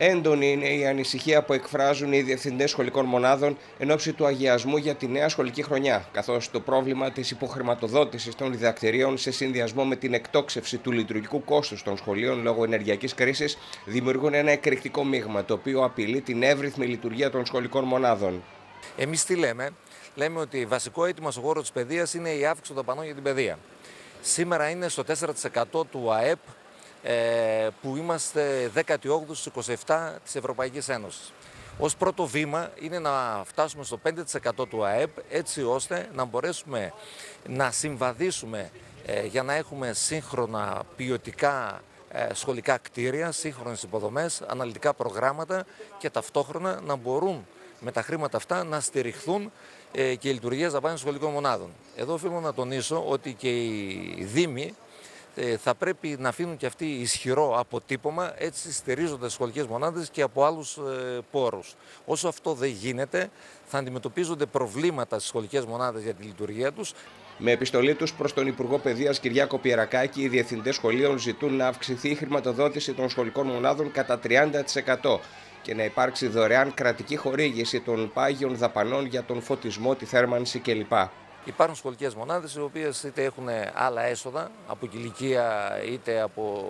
Έντονη είναι η ανησυχία που εκφράζουν οι διευθυντές σχολικών μονάδων εν ώψη του αγιασμού για τη νέα σχολική χρονιά, καθώς το πρόβλημα της υποχρηματοδότησης των διδακτηρίων σε συνδυασμό με την εκτόξευση του λειτουργικού κόστους των σχολείων λόγω ενεργειακής κρίσης δημιουργούν ένα εκρηκτικό μείγμα το οποίο απειλεί την εύρυθμη λειτουργία των σχολικών μονάδων. Εμείς τι λέμε, λέμε ότι βασικό αίτημα στον χώρο της παιδείας είναι η αύξηση των δαπανών για την παιδεία. Σήμερα είναι στο 4% του ΑΕΠ ε, που είμαστε 18 στους 27 της Ευρωπαϊκής Ένωσης. Ως πρώτο βήμα είναι να φτάσουμε στο 5% του ΑΕΠ έτσι ώστε να μπορέσουμε να συμβαδίσουμε ε, για να έχουμε σύγχρονα ποιοτικά ε, σχολικά κτίρια, σύγχρονες υποδομές, αναλυτικά προγράμματα και ταυτόχρονα να μπορούν με τα χρήματα αυτά να στηριχθούν και οι λειτουργίες δαπάνης σχολικών μονάδων. Εδώ οφείλω να τονίσω ότι και οι Δήμοι ε, θα πρέπει να αφήνουν και αυτοί ισχυρό αποτύπωμα, έτσι στηρίζονται σχολικές μονάδες και από άλλους ε, πόρους. Όσο αυτό δεν γίνεται, θα αντιμετωπίζονται προβλήματα στις σχολικές μονάδες για τη λειτουργία τους. Με επιστολή τους προς τον Υπουργό Παιδείας Κυριάκο Πιερακάκη, οι διευθυντές σχολείων ζητούν να αυξηθεί η χρηματοδότηση των σχολικών μονάδων κατά 30% και να υπάρξει δωρεάν κρατική χορήγηση των πάγιων δαπανών για τον φωτισμό, τη θέρμανση κλπ. Υπάρχουν σχολικές μονάδες οι οποίες είτε έχουν άλλα έσοδα από κηλικία είτε από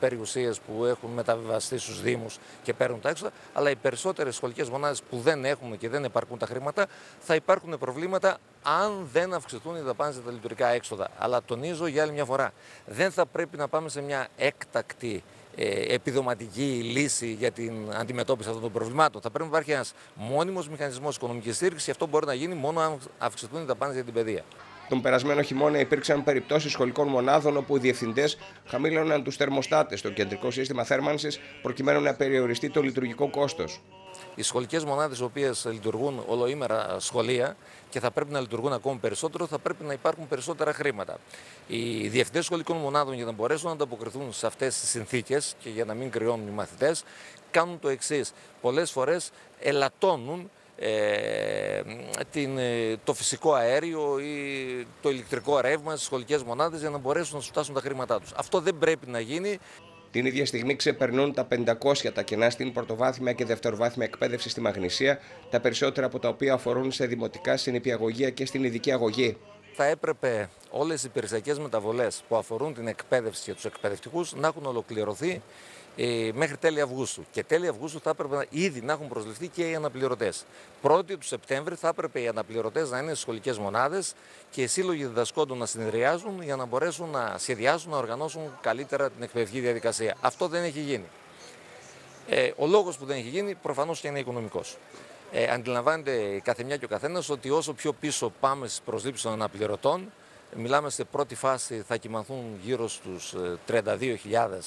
περιουσίες που έχουν μεταβιβαστεί στους Δήμους και παίρνουν τα έξοδα, αλλά οι περισσότερες σχολικές μονάδες που δεν έχουν και δεν επαρκούν τα χρήματα θα υπάρχουν προβλήματα αν δεν αυξηθούν οι δαπάνες για τα λειτουργικά έξοδα. Αλλά τονίζω για άλλη μια φορά, δεν θα πρέπει να πάμε σε μια έκτακτη ε, επιδοματική λύση για την αντιμετώπιση αυτών των προβλημάτων. Θα πρέπει να υπάρχει ένας μόνιμος μηχανισμός οικονομικής στήριξης και αυτό μπορεί να γίνει μόνο αν αυξηθούν οι δαπάνες για την παιδεία. Τον περασμένο χειμώνα υπήρξαν περιπτώσεις σχολικών μονάδων όπου οι διευθυντές χαμήλωναν τους θερμοστάτες στο κεντρικό σύστημα θέρμανσης προκειμένου να περιοριστεί το λειτουργικό κόστος. Οι σχολικές μονάδες, οι οποίες λειτουργούν ολοήμερα σχολεία και θα πρέπει να λειτουργούν ακόμη περισσότερο, θα πρέπει να υπάρχουν περισσότερα χρήματα. Οι διευθυντές σχολικών μονάδων, για να μπορέσουν να ανταποκριθούν σε αυτές τις συνθήκες και για να μην κρυώνουν οι μαθητές, κάνουν το εξής. Πολλές φορές ελαττώνουν ε, την, ε, το φυσικό αέριο ή το ηλεκτρικό ρεύμα στις σχολικές μονάδες για να μπορέσουν να σου φτάσουν τα χρήματά τους. Αυτό δεν πρέπει να γίνει. Την ίδια στιγμή ξεπερνούν τα 500 τα κενά στην πρωτοβάθμια και δευτεροβάθμια εκπαίδευση στη Μαγνησία, τα περισσότερα από τα οποία αφορούν σε δημοτικά, στην υπηαγωγία και στην ειδική αγωγή. Θα έπρεπε όλες οι υπηρεσιακέ μεταβολές που αφορούν την εκπαίδευση και τους εκπαιδευτικούς να έχουν ολοκληρωθεί ε, μέχρι τέλη Αυγούστου. Και τέλη Αυγούστου θα έπρεπε ήδη να έχουν προσληφθεί και οι αναπληρωτές. Πρώτη του Σεπτέμβρη θα έπρεπε οι αναπληρωτές να είναι στις σχολικές μονάδες και οι σύλλογοι διδασκόντων να συνεδριάζουν για να μπορέσουν να σχεδιάσουν, να οργανώσουν καλύτερα την εκπαιδευτική διαδικασία. Αυτό δεν έχει γίνει. Ε, ο λόγος που δεν έχει γίνει προφανώς και είναι οικονομικός. Ε, αντιλαμβάνεται κάθε μια και ο καθένας ότι όσο πιο πίσω πάμε στις προσλήψεις των αναπληρωτών, Μιλάμε σε πρώτη φάση θα κοιμαθούν γύρω στους 32.000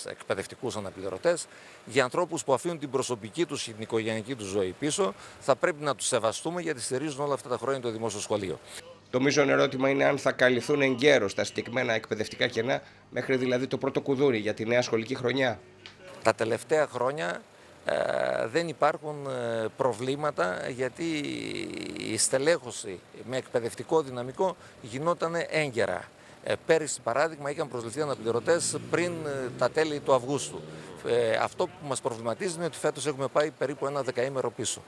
ε, εκπαιδευτικούς αναπληρωτές. Για ανθρώπους που αφήνουν την προσωπική τους και την οικογενειακή τους ζωή πίσω, θα πρέπει να τους σεβαστούμε γιατί στηρίζουν όλα αυτά τα χρόνια το δημόσιο σχολείο. Το μείζον ερώτημα είναι αν θα καλυφθούν εγκαίρως τα συγκεκριμένα εκπαιδευτικά κενά μέχρι δηλαδή το πρώτο κουδούρι για τη νέα σχολική χρονιά. Τα τελευταία χρόνια ε, δεν υπάρχουν ε, προβλήματα γιατί η στελέχωση με εκπαιδευτικό δυναμικό γινόταν έγκαιρα. Ε, πέρυσι, παράδειγμα, είχαν προσληφθεί αναπληρωτές πριν τα τέλη του Αυγούστου. αυτό που μας προβληματίζει είναι ότι φέτος έχουμε πάει περίπου ένα δεκαήμερο πίσω.